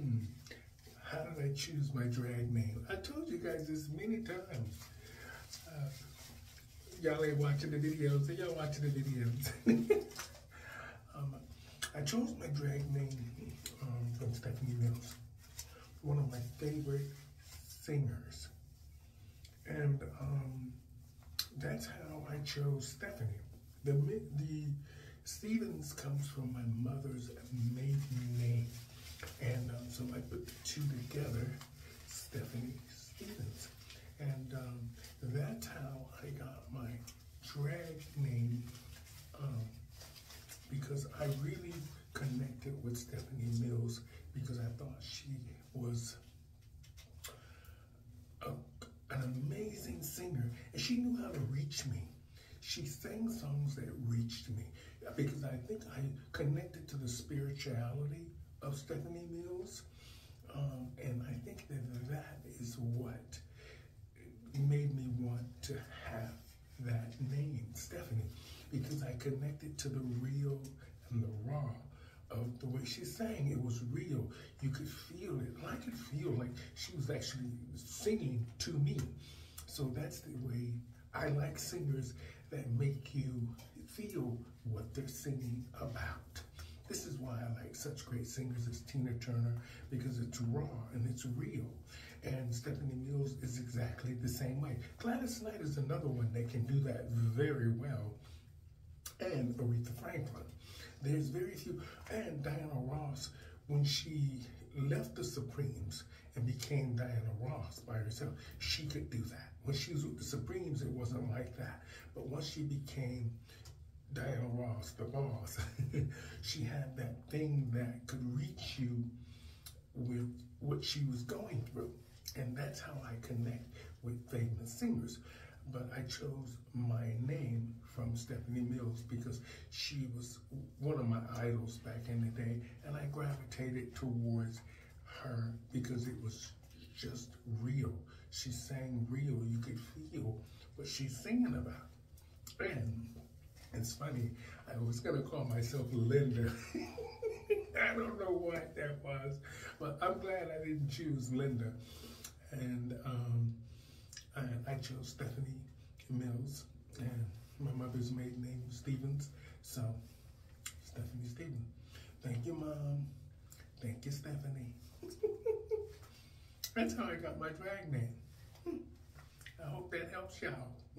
Hmm. How did I choose my drag name? I told you guys this many times. Uh, y'all ain't watching the videos, and y'all watching the videos. um, I chose my drag name um, from Stephanie Mills, one of my favorite singers. And um, that's how I chose Stephanie. The, the Stephens comes from my mother's maiden name. And so I put the two together, Stephanie Stephens. And um, that's how I got my drag name um, because I really connected with Stephanie Mills because I thought she was a, an amazing singer and she knew how to reach me. She sang songs that reached me because I think I connected to the spirituality of Stephanie Mills. Um, and I think that that is what made me want to have that name, Stephanie, because I connected to the real and the raw of the way she sang. It was real. You could feel it. I could feel like she was actually singing to me. So that's the way I like singers that make you feel what they're singing about. This is why I like such great singers as Tina Turner, because it's raw and it's real. And Stephanie Mills is exactly the same way. Gladys Knight is another one that can do that very well. And Aretha Franklin. There's very few. And Diana Ross, when she left the Supremes and became Diana Ross by herself, she could do that. When she was with the Supremes, it wasn't like that. But once she became Diana Ross, the boss, she had that thing that could reach you with what she was going through. And that's how I connect with famous singers. But I chose my name from Stephanie Mills because she was one of my idols back in the day. And I gravitated towards her because it was just real. She sang real. You could feel what she's singing about. And it's funny, I was gonna call myself Linda. I don't know what that was, but I'm glad I didn't choose Linda. And um, I, I, chose Stephanie Mills, and my mother's maiden name was Stephens, so Stephanie Stephens. Thank you, Mom. Thank you, Stephanie. That's how I got my drag name. I hope that helps y'all.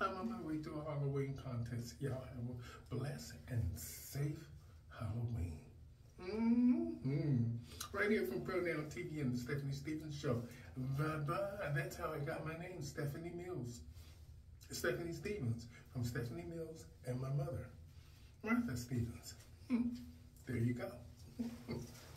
I'm on my way to a Halloween contest. Y'all have a blessed and safe Halloween. Mm -hmm. Right here from Pronoun TV and the Stephanie Stephens Show. Bye-bye. That's how I got my name, Stephanie Mills. Stephanie Stephens, from Stephanie Mills and my mother, Martha Stephens. Hmm. There you go.